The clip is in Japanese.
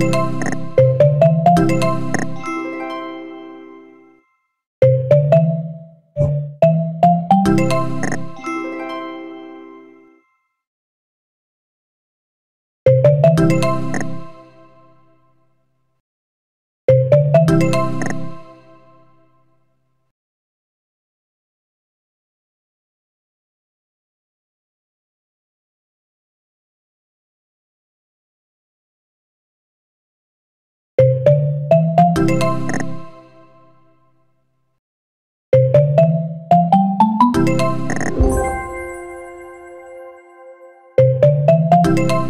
Thank you. You